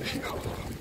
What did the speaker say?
诶好好好